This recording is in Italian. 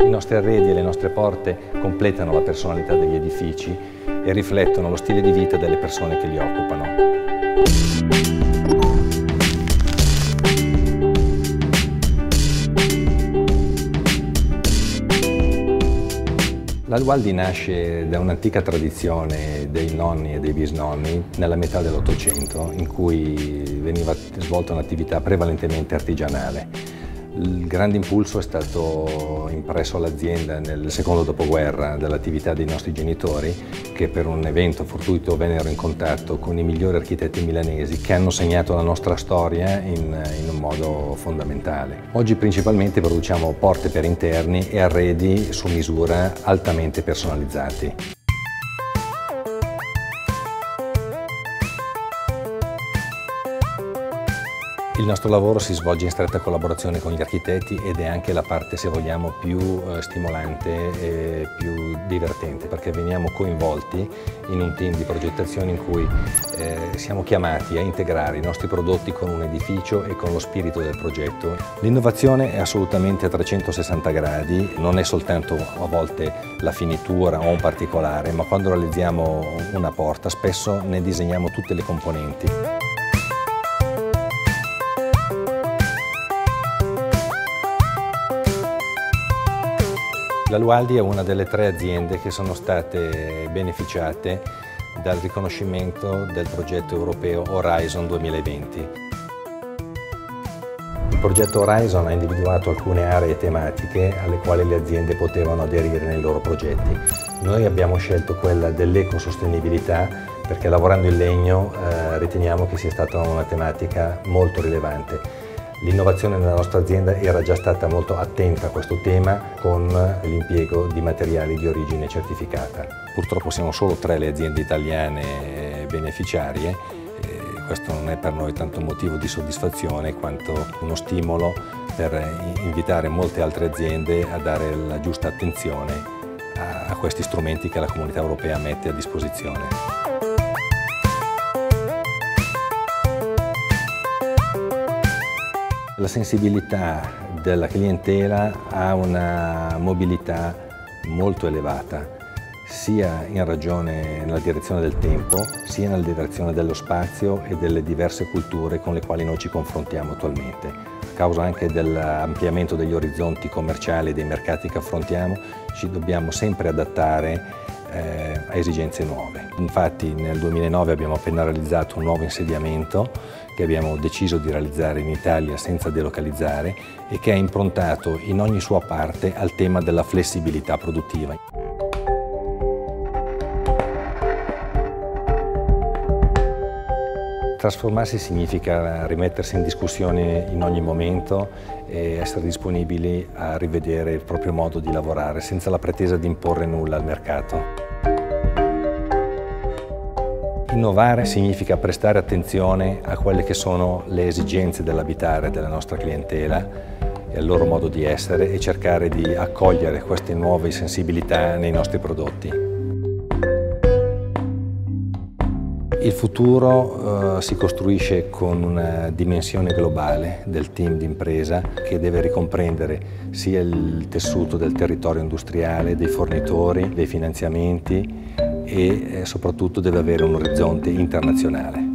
I nostri arredi e le nostre porte completano la personalità degli edifici e riflettono lo stile di vita delle persone che li occupano. La Lualdi nasce da un'antica tradizione dei nonni e dei bisnonni nella metà dell'Ottocento in cui veniva svolta un'attività prevalentemente artigianale. Il grande impulso è stato impresso all'azienda nel secondo dopoguerra dall'attività dei nostri genitori che per un evento fortuito vennero in contatto con i migliori architetti milanesi che hanno segnato la nostra storia in, in un modo fondamentale. Oggi principalmente produciamo porte per interni e arredi su misura altamente personalizzati. Il nostro lavoro si svolge in stretta collaborazione con gli architetti ed è anche la parte, se vogliamo, più eh, stimolante e più divertente perché veniamo coinvolti in un team di progettazione in cui eh, siamo chiamati a integrare i nostri prodotti con un edificio e con lo spirito del progetto. L'innovazione è assolutamente a 360 gradi, non è soltanto a volte la finitura o un particolare, ma quando realizziamo una porta spesso ne disegniamo tutte le componenti. La Lualdi è una delle tre aziende che sono state beneficiate dal riconoscimento del progetto europeo Horizon 2020. Il progetto Horizon ha individuato alcune aree tematiche alle quali le aziende potevano aderire nei loro progetti. Noi abbiamo scelto quella dell'ecosostenibilità perché lavorando in legno eh, riteniamo che sia stata una tematica molto rilevante. L'innovazione nella nostra azienda era già stata molto attenta a questo tema con l'impiego di materiali di origine certificata. Purtroppo siamo solo tre le aziende italiane beneficiarie questo non è per noi tanto motivo di soddisfazione quanto uno stimolo per invitare molte altre aziende a dare la giusta attenzione a questi strumenti che la comunità europea mette a disposizione. La sensibilità della clientela ha una mobilità molto elevata, sia in ragione nella direzione del tempo, sia nella direzione dello spazio e delle diverse culture con le quali noi ci confrontiamo attualmente. A causa anche dell'ampliamento degli orizzonti commerciali e dei mercati che affrontiamo, ci dobbiamo sempre adattare eh, a esigenze nuove. Infatti nel 2009 abbiamo appena realizzato un nuovo insediamento che abbiamo deciso di realizzare in Italia senza delocalizzare e che è improntato in ogni sua parte al tema della flessibilità produttiva. Trasformarsi significa rimettersi in discussione in ogni momento e essere disponibili a rivedere il proprio modo di lavorare senza la pretesa di imporre nulla al mercato. Innovare significa prestare attenzione a quelle che sono le esigenze dell'abitare della nostra clientela e al loro modo di essere e cercare di accogliere queste nuove sensibilità nei nostri prodotti. Il futuro uh, si costruisce con una dimensione globale del team d'impresa che deve ricomprendere sia il tessuto del territorio industriale, dei fornitori, dei finanziamenti e eh, soprattutto deve avere un orizzonte internazionale.